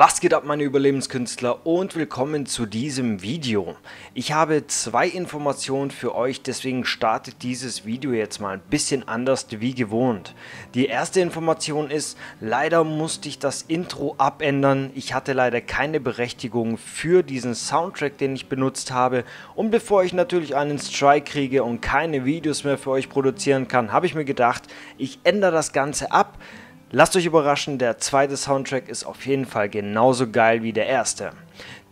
Was geht ab meine Überlebenskünstler und willkommen zu diesem Video. Ich habe zwei Informationen für euch, deswegen startet dieses Video jetzt mal ein bisschen anders wie gewohnt. Die erste Information ist, leider musste ich das Intro abändern. Ich hatte leider keine Berechtigung für diesen Soundtrack, den ich benutzt habe. Und bevor ich natürlich einen Strike kriege und keine Videos mehr für euch produzieren kann, habe ich mir gedacht, ich ändere das Ganze ab. Lasst euch überraschen, der zweite Soundtrack ist auf jeden Fall genauso geil wie der erste.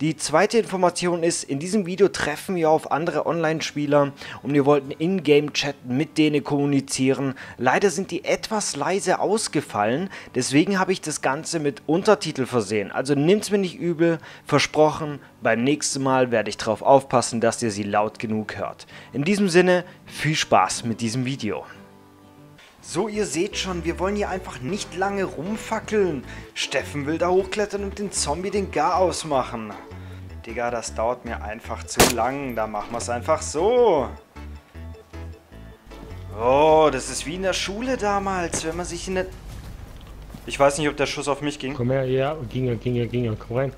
Die zweite Information ist, in diesem Video treffen wir auf andere Online-Spieler und wir wollten in-game-Chat mit denen kommunizieren. Leider sind die etwas leise ausgefallen, deswegen habe ich das Ganze mit Untertitel versehen. Also nehmt es mir nicht übel, versprochen, beim nächsten Mal werde ich darauf aufpassen, dass ihr sie laut genug hört. In diesem Sinne, viel Spaß mit diesem Video. So, ihr seht schon, wir wollen hier einfach nicht lange rumfackeln. Steffen will da hochklettern und den Zombie den Gar ausmachen. Digga, das dauert mir einfach zu lang. Da machen wir es einfach so. Oh, das ist wie in der Schule damals, wenn man sich in der... Ich weiß nicht, ob der Schuss auf mich ging. Komm her, ja, ging er, ging er, ging er, komm rein.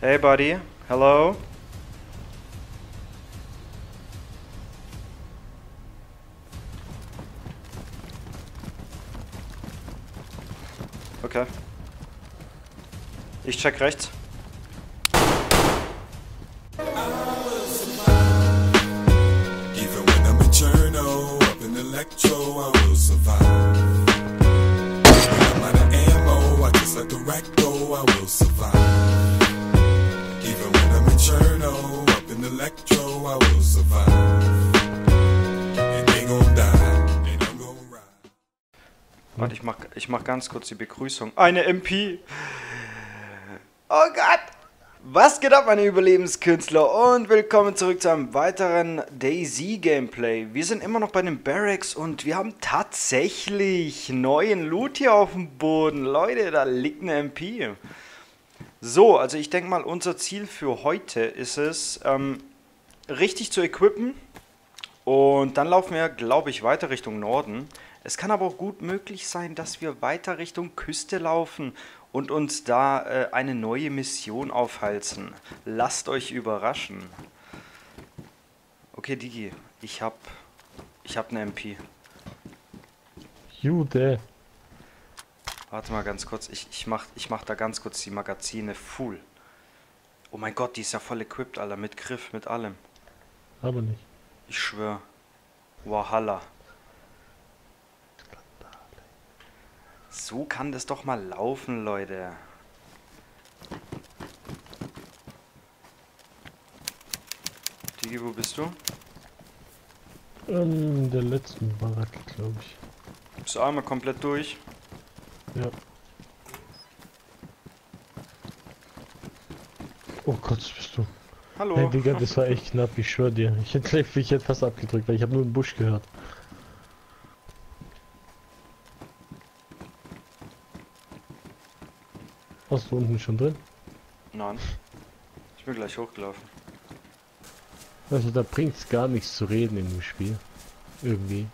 Hey, buddy. Hello. Okay. Ich check rechts. Ganz kurz die Begrüßung. Eine MP. Oh Gott. Was geht ab, meine Überlebenskünstler? Und willkommen zurück zu einem weiteren DayZ-Gameplay. Wir sind immer noch bei den Barracks und wir haben tatsächlich neuen Loot hier auf dem Boden. Leute, da liegt eine MP. So, also ich denke mal, unser Ziel für heute ist es, ähm, richtig zu equippen. Und dann laufen wir, glaube ich, weiter Richtung Norden. Es kann aber auch gut möglich sein, dass wir weiter Richtung Küste laufen und uns da äh, eine neue Mission aufhalsen. Lasst euch überraschen. Okay, Digi, ich hab, ich hab eine MP. Jude. Warte mal ganz kurz, ich, ich, mach, ich mach da ganz kurz die Magazine full. Oh mein Gott, die ist ja voll equipped, Alter, mit Griff, mit allem. Aber nicht. Ich schwör. Wahala. So kann das doch mal laufen, Leute. Digi, wo bist du? Ähm, in der letzten Baracke, glaube ich. Bist du einmal komplett durch? Ja. Oh Gott, bist du? Hallo. Hey Digga, das war echt knapp, ich schwör dir. Ich hätte ich hätte fast abgedrückt, weil ich habe nur einen Busch gehört. Warst du unten schon drin? Nein. Ich bin gleich hochgelaufen. Also da bringt's gar nichts zu reden in dem Spiel. Irgendwie.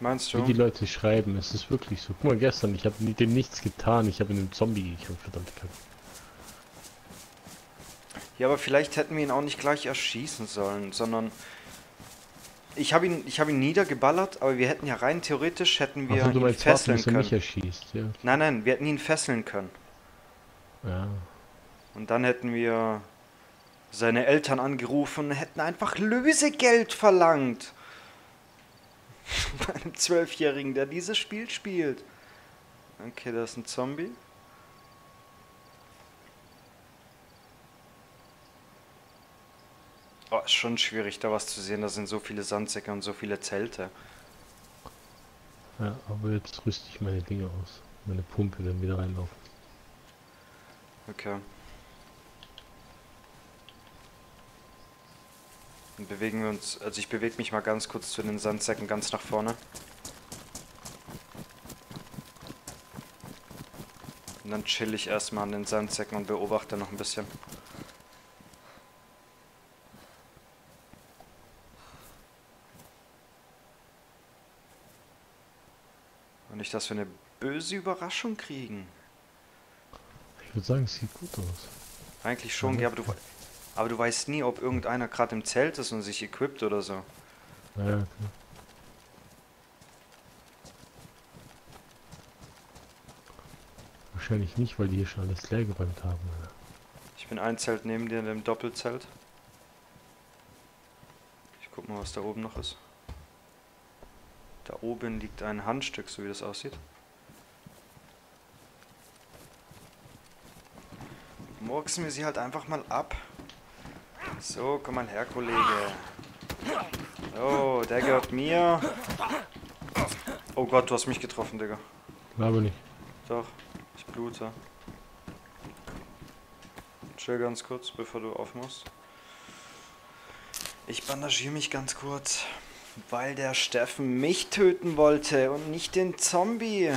Meinst Wie du? die Leute schreiben, es ist wirklich so. Guck mal, gestern, ich habe dem nichts getan, ich habe in einem Zombie gekämpft, verdammt Kacke. Ja, aber vielleicht hätten wir ihn auch nicht gleich erschießen sollen, sondern ich habe ihn, ich habe ihn niedergeballert, aber wir hätten ja rein theoretisch hätten wir Also du ihn meinst, warten, fesseln er mich können. erschießt, ja. Nein, nein, wir hätten ihn fesseln können. Ja. Und dann hätten wir seine Eltern angerufen und hätten einfach Lösegeld verlangt. Bei einem Zwölfjährigen, der dieses Spiel spielt. Okay, da ist ein Zombie. Oh, ist schon schwierig, da was zu sehen. Da sind so viele Sandsäcke und so viele Zelte. Ja, aber jetzt rüste ich meine Dinge aus. Meine Pumpe dann wieder reinlaufen. Okay. Dann bewegen wir uns, also ich bewege mich mal ganz kurz zu den Sandsäcken ganz nach vorne. Und dann chill ich erstmal an den Sandsäcken und beobachte noch ein bisschen. Und nicht, dass wir eine böse Überraschung kriegen. Ich würde sagen, es sieht gut aus. Eigentlich schon, ja, aber du, aber du weißt nie, ob irgendeiner gerade im Zelt ist und sich equipt oder so. Ja, klar. Wahrscheinlich nicht, weil die hier schon alles leer geräumt haben. Alter. Ich bin ein Zelt neben dir in dem Doppelzelt. Ich guck mal, was da oben noch ist. Da oben liegt ein Handstück, so wie das aussieht. Murksen wir sie halt einfach mal ab. So, komm mal her, Kollege. So, der gehört mir. Oh Gott, du hast mich getroffen, Digga. Aber nicht. Doch, ich blute. Chill ganz kurz, bevor du aufmachst. Ich bandagiere mich ganz kurz, weil der Steffen mich töten wollte und nicht den Zombie.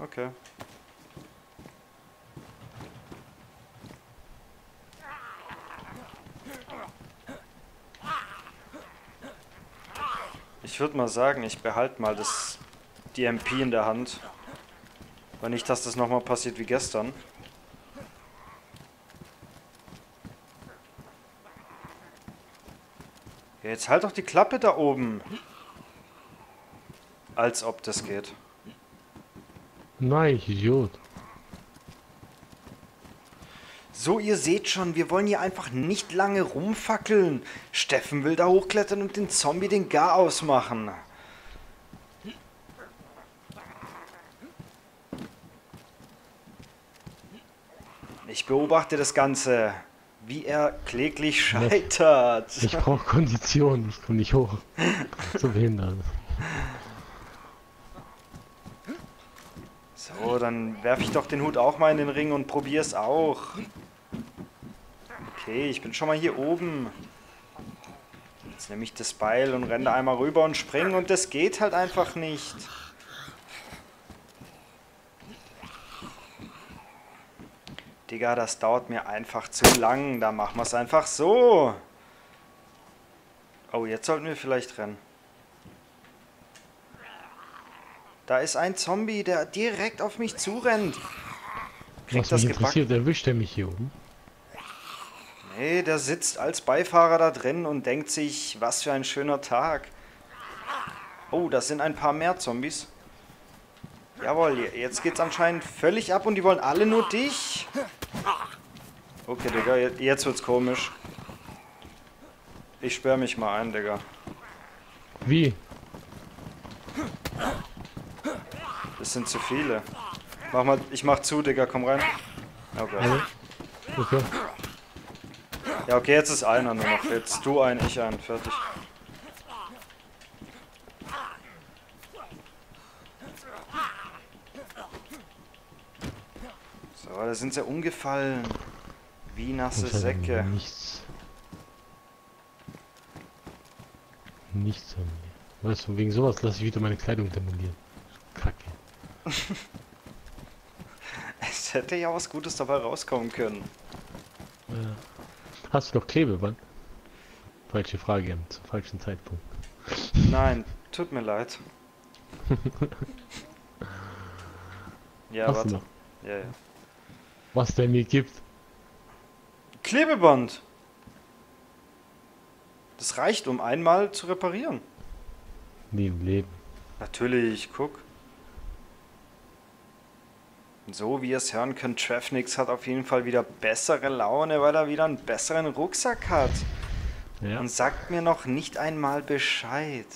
Okay. Ich würde mal sagen, ich behalte mal das, die MP in der Hand. Weil nicht, dass das nochmal passiert wie gestern. Ja, jetzt halt doch die Klappe da oben. Als ob das geht. Nein, Idiot. So, ihr seht schon, wir wollen hier einfach nicht lange rumfackeln. Steffen will da hochklettern und den Zombie den Gar ausmachen. Ich beobachte das Ganze, wie er kläglich scheitert. Ich brauche Kondition, ich komme nicht hoch. Zu behindert. So, dann werfe ich doch den Hut auch mal in den Ring und probiere es auch. Okay, ich bin schon mal hier oben. Jetzt nehme ich das Beil und renne da einmal rüber und springe und das geht halt einfach nicht. Digga, das dauert mir einfach zu lang. Da machen wir es einfach so. Oh, jetzt sollten wir vielleicht rennen. Da ist ein Zombie, der direkt auf mich zurennt. Kriegt Was das mich interessiert, erwischt er mich hier oben? Nee, der sitzt als Beifahrer da drin und denkt sich, was für ein schöner Tag. Oh, das sind ein paar mehr Zombies. Jawohl, jetzt geht's anscheinend völlig ab und die wollen alle nur dich. Okay, Digga, je- jetzt wird's komisch. Ich sperr mich mal ein, Digga. Wie? Das sind zu viele. Mach mal, ich mach zu, Digga, komm rein. Okay. Also? Okay. Ja, okay, jetzt ist einer nur noch. Jetzt du ein, ich ein. Fertig. So, da sind sie umgefallen. Wie nasse Säcke. Nichts. Nichts an mir. Weißt du, wegen sowas lasse ich wieder meine Kleidung demolieren. Kacke. Es hätte ja was Gutes dabei rauskommen können. Ja. Hast du noch Klebeband? Falsche Frage zum falschen Zeitpunkt. Nein, tut mir leid. Ja, Hast warte. noch? Ja, ja. Was der mir gibt. Klebeband! Das reicht, um einmal zu reparieren. Nie im Leben. Natürlich, guck. So wie ihr es hören könnt, Treffnix hat auf jeden Fall wieder bessere Laune, weil er wieder einen besseren Rucksack hat. Ja. Und sagt mir noch nicht einmal Bescheid.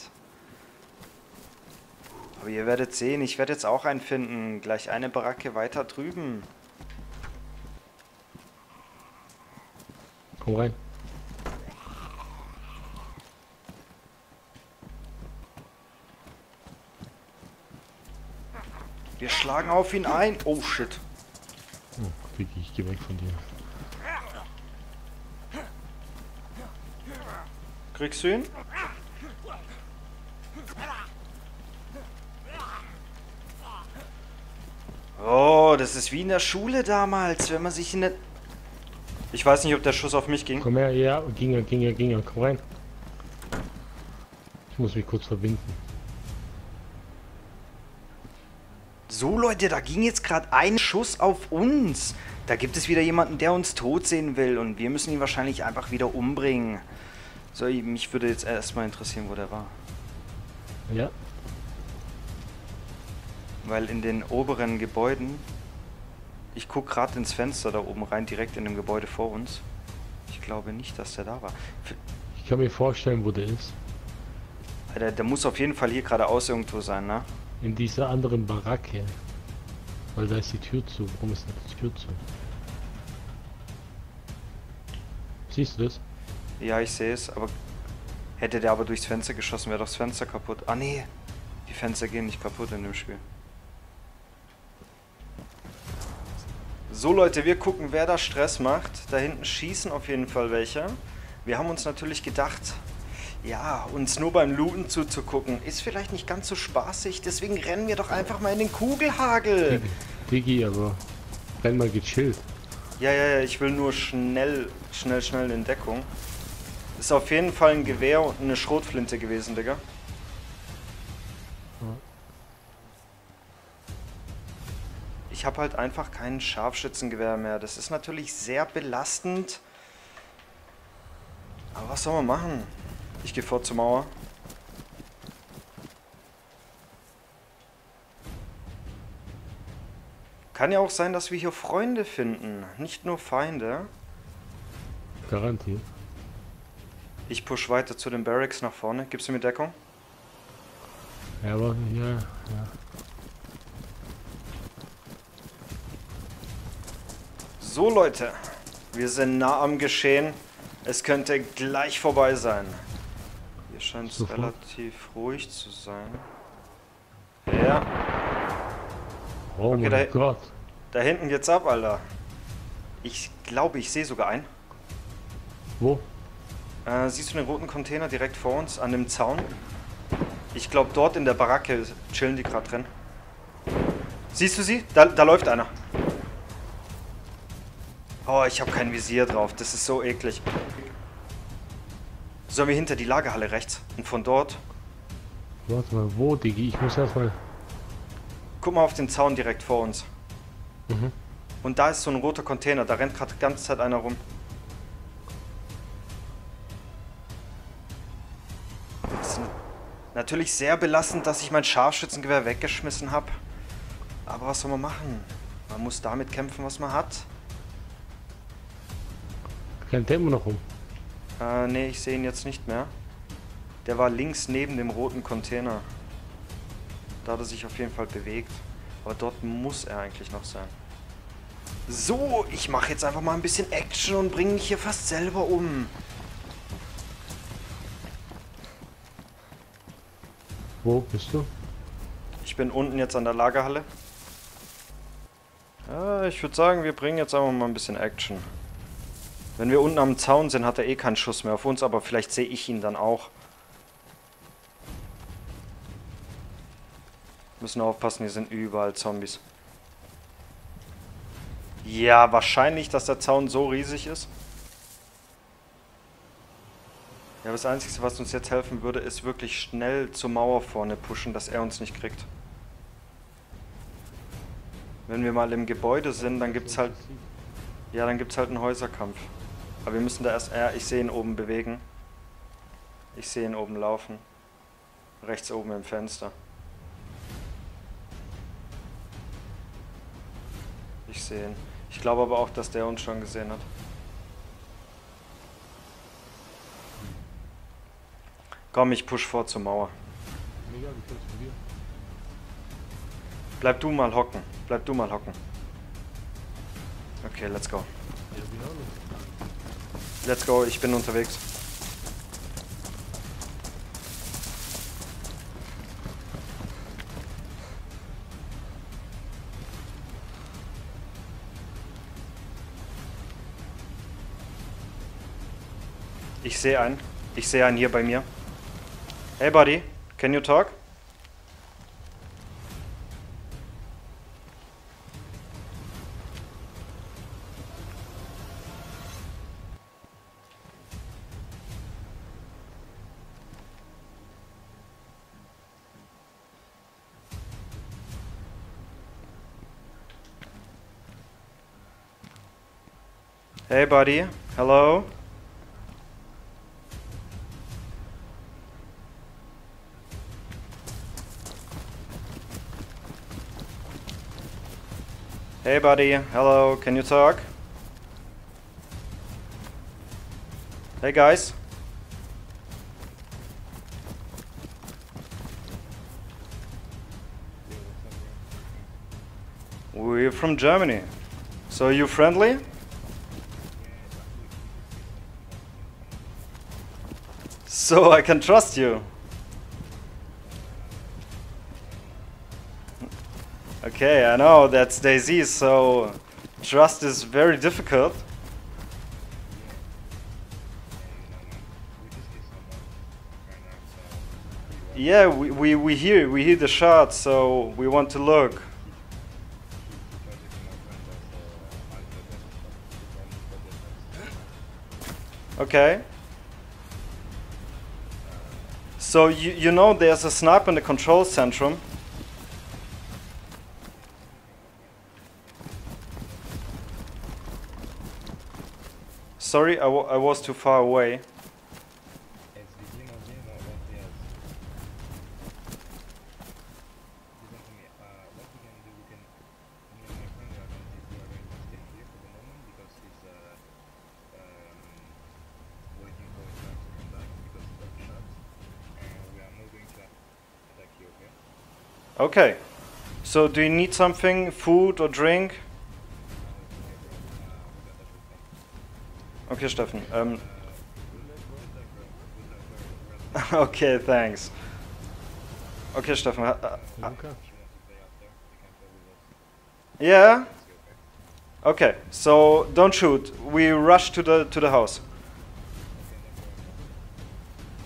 Aber ihr werdet sehen, ich werde jetzt auch einen finden. Gleich eine Baracke weiter drüben. Komm rein. Wir schlagen auf ihn ein. Oh shit. Oh, Vicky, ich geh weg von dir. Kriegst du ihn? Oh, das ist wie in der Schule damals, wenn man sich in der... Ich weiß nicht, ob der Schuss auf mich ging. Komm her, ja, ging er, ging er, ging er, komm rein. Ich muss mich kurz verbinden. So Leute, da ging jetzt gerade ein Schuss auf uns. Da gibt es wieder jemanden, der uns tot sehen will und wir müssen ihn wahrscheinlich einfach wieder umbringen. So, mich würde jetzt erstmal interessieren, wo der war. Ja, Weil in den oberen Gebäuden... Ich gucke gerade ins Fenster da oben rein, direkt in dem Gebäude vor uns. Ich glaube nicht, dass der da war. F- ich kann mir vorstellen, wo der ist. Der, der muss auf jeden Fall hier geradeaus irgendwo sein, ne? In dieser anderen Baracke. Weil da ist die Tür zu. Warum ist da die Tür zu? Siehst du das? Ja, ich sehe es, aber... Hätte der aber durchs Fenster geschossen, wäre doch das Fenster kaputt. Ah, nee. Die Fenster gehen nicht kaputt in dem Spiel. So Leute, wir gucken, wer da Stress macht. Da hinten schießen auf jeden Fall welche. Wir haben uns natürlich gedacht, ja, uns nur beim Looten zuzugucken, ist vielleicht nicht ganz so spaßig. Deswegen rennen wir doch einfach mal in den Kugelhagel. Digi, aber renn mal gechillt. Ja, ja, ja, ich will nur schnell, schnell, schnell in Deckung. Ist auf jeden Fall ein Gewehr und eine Schrotflinte gewesen, Digga. Ich habe halt einfach kein Scharfschützengewehr mehr. Das ist natürlich sehr belastend. Aber was soll man machen? Ich gehe vor zur Mauer. Kann ja auch sein, dass wir hier Freunde finden, nicht nur Feinde. Garantiert. Ich push weiter zu den Barracks nach vorne. Gibst du mir Deckung? Ja, aber ja, ja. So Leute, wir sind nah am Geschehen. Es könnte gleich vorbei sein. Scheint es relativ ruhig zu sein. Ja, Oh Okay, mein da- Gott. da hinten geht's ab, Alter. Ich glaube, ich sehe sogar einen. Wo? Äh, siehst du den roten Container direkt vor uns an dem Zaun? Ich glaube, dort in der Baracke chillen die gerade drin. Siehst du sie? Da, da läuft einer. Oh, ich habe kein Visier drauf. Das ist so eklig. Sollen wir hinter die Lagerhalle rechts? Und von dort? Warte mal, wo, Digi? Ich muss erstmal. Guck mal auf den Zaun direkt vor uns. Mhm. Und da ist so ein roter Container. Da rennt gerade die ganze Zeit einer rum. Natürlich sehr belastend, dass ich mein Scharfschützengewehr weggeschmissen habe. Aber was soll man machen? Man muss damit kämpfen, was man hat. Rennt der immer noch rum? Äh, nee, ich sehe ihn jetzt nicht mehr. Der war links neben dem roten Container. Da hat er sich auf jeden Fall bewegt. Aber dort muss er eigentlich noch sein. So, ich mache jetzt einfach mal ein bisschen Action und bringe mich hier fast selber um. Wo bist du? Ich bin unten jetzt an der Lagerhalle. Ja, ich würde sagen, wir bringen jetzt einfach mal ein bisschen Action. Wenn wir unten am Zaun sind, hat er eh keinen Schuss mehr auf uns, aber vielleicht sehe ich ihn dann auch. Müssen aufpassen, hier sind überall Zombies. Ja, wahrscheinlich, dass der Zaun so riesig ist. Ja, das Einzige, was uns jetzt helfen würde, ist wirklich schnell zur Mauer vorne pushen, dass er uns nicht kriegt. Wenn wir mal im Gebäude sind, dann gibt's halt... Ja, dann gibt's halt einen Häuserkampf. Aber wir müssen da erst... Ja, ich sehe ihn oben bewegen. Ich sehe ihn oben laufen. Rechts oben im Fenster. Ich sehe ihn. Ich glaube aber auch, dass der uns schon gesehen hat. Komm, ich push vor zur Mauer. Bleib du mal hocken. Bleib du mal hocken. Okay, let's go. Ja, wie auch nicht. Let's go, ich bin unterwegs. Ich sehe einen. Ich sehe einen hier bei mir. Hey Buddy, can you talk? Hey, buddy. Hello. Hey, buddy. Hello. Can you talk? Hey, guys. We're from Germany. So you friendly? So I can trust you. Okay, I know that's Daisy, so trust is very difficult. Yeah, we, we, we hear we hear the shot, so we want to look. Okay. So you, you know there's a sniper in the control centrum. Sorry, I, I was too far away. Okay. So do you need something, food or drink? Okay, Steffen. Um, okay, thanks. Okay, Steffen. uh, Luca? Yeah. Okay. So don't shoot. We rush to the to the house.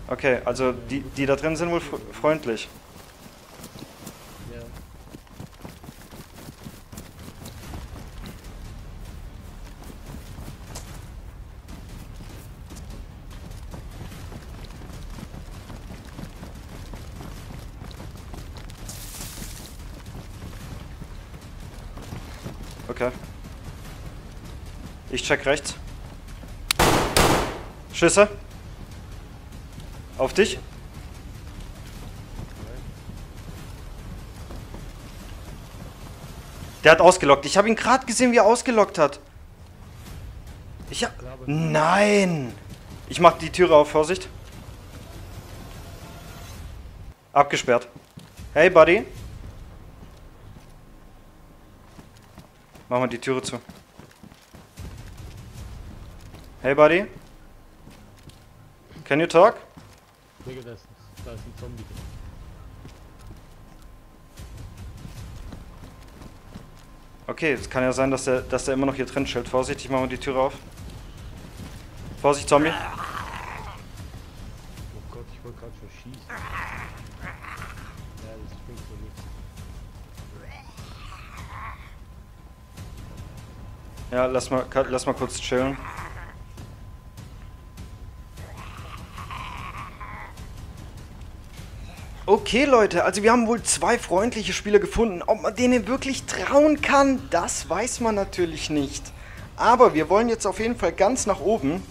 Okay, also die die da drin sind wohl fr- freundlich. Check rechts. Schüsse. Auf dich. Der hat ausgelockt. Ich habe ihn gerade gesehen, wie er ausgelockt hat. Ich hab... Nein! Ich mach die Türe auf, Vorsicht. Abgesperrt. Hey, Buddy. Mach mal die Türe zu. Hey, Buddy. Can you talk? Digga, da ist, da ist ein Zombie. Okay, es kann ja sein, dass der, dass der immer noch hier drin chillt. Vorsicht, ich mach mal die Türe auf. Vorsicht, Zombie. Oh Gott, ich wollte gerade schon schießen. Ja, das bringt so nichts. Ja, lass mal, lass mal kurz chillen. Okay, Leute, also wir haben wohl zwei freundliche Spieler gefunden. Ob man denen wirklich trauen kann, das weiß man natürlich nicht. Aber wir wollen jetzt auf jeden Fall ganz nach oben.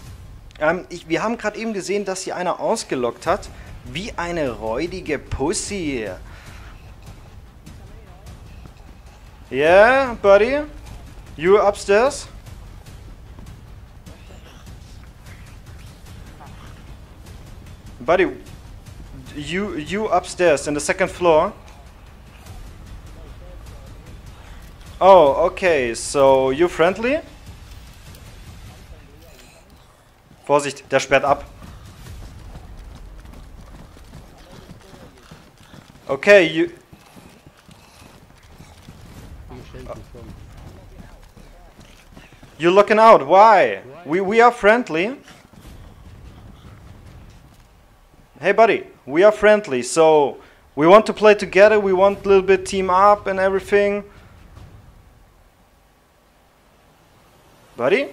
Ähm, ich, wir haben gerade eben gesehen, dass hier einer ausgelockt hat. Wie eine räudige Pussy. Yeah, buddy? You upstairs? Buddy, you you upstairs in the second floor? Oh, okay. So you friendly? Vorsicht, der sperrt ab. Okay, you. You're looking out. Why? We we are friendly. Hey, buddy. we are friendly, so we want to play together, we want a little bit team up and everything. Buddy?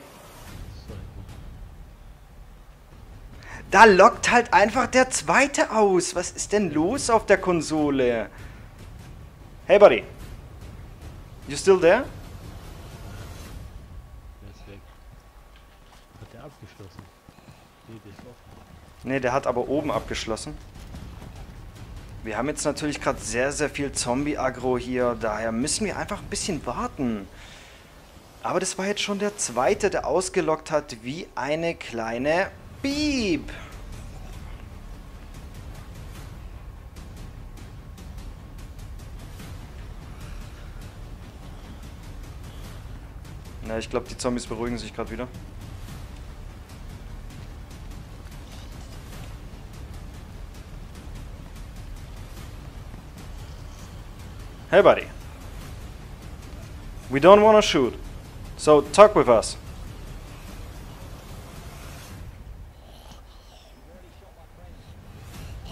Da lockt halt einfach der zweite aus. Was ist denn los auf der Konsole? Hey, buddy. You still there? Der ist weg. Hat der abgeschlossen? Nee, der ist offen. Nee, der hat aber oben abgeschlossen. Wir haben jetzt natürlich gerade sehr, sehr viel Zombie-Aggro hier. Daher müssen wir einfach ein bisschen warten. Aber das war jetzt schon der zweite, der ausgelockt hat wie eine kleine Bieb. Na, ich glaube, die Zombies beruhigen sich gerade wieder. Hey, buddy. We don't want to shoot. So, talk with us.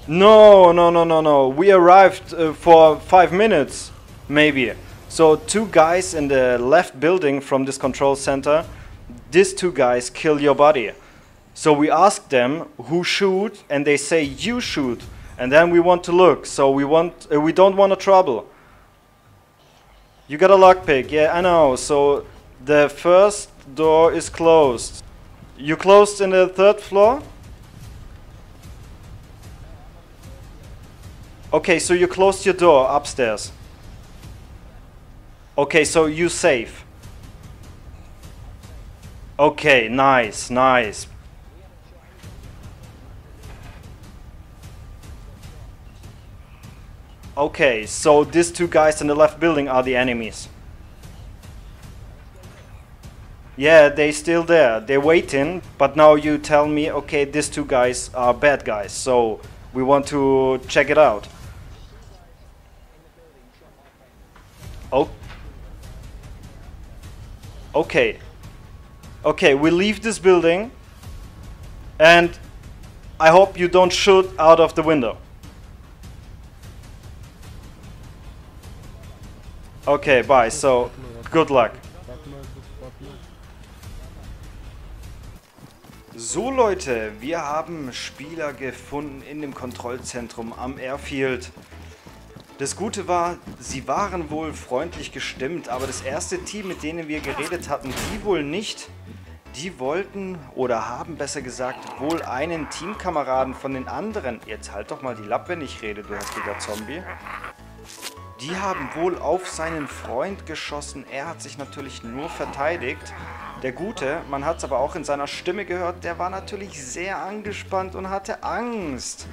No, no, no, no, no. We arrived uh, for five minutes, maybe. So, two guys in the left building from this control center, these two guys kill your body. So, we ask them who shoot, and they say you shoot. And then we want to look. So, we, want, uh, we don't want a trouble. You got a lockpick, yeah, I know. So the first door is closed. You closed in the third floor? Okay, so you closed your door upstairs. Okay, so you safe. Okay, nice, nice. Okay, so these two guys in the left building are the enemies. Yeah, they're still there. They're waiting, but now you tell me, okay, these two guys are bad guys, so we want to check it out. Oh. Okay. Okay, we leave this building, and I hope you don't shoot out of the window. Okay, bye. So, good luck. So Leute, wir haben Spieler gefunden in dem Kontrollzentrum am Airfield. Das Gute war, sie waren wohl freundlich gestimmt, aber das erste Team, mit denen wir geredet hatten, die wohl nicht. Die wollten oder haben besser gesagt wohl einen Teamkameraden von den anderen. Jetzt halt doch mal die Lappe, wenn ich rede, du hässlicher Zombie. Die haben wohl auf seinen Freund geschossen. Er hat sich natürlich nur verteidigt. Der Gute, man hat es aber auch in seiner Stimme gehört, der war natürlich sehr angespannt und hatte Angst.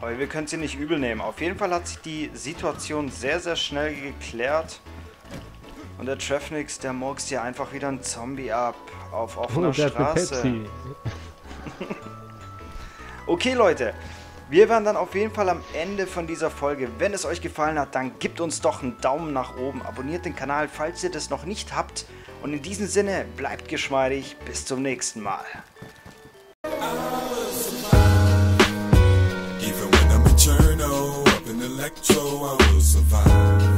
Aber wir können es ihm nicht übel nehmen. Auf jeden Fall hat sich die Situation sehr, sehr schnell geklärt. Und der Treffnix, der murkst hier einfach wieder einen Zombie ab. Auf offener Oh, Straße. Okay, Leute. Wir waren dann auf jeden Fall am Ende von dieser Folge. Wenn es euch gefallen hat, dann gebt uns doch einen Daumen nach oben. Abonniert den Kanal, falls ihr das noch nicht habt. Und in diesem Sinne, bleibt geschmeidig. Bis zum nächsten Mal. Electro, I will survive.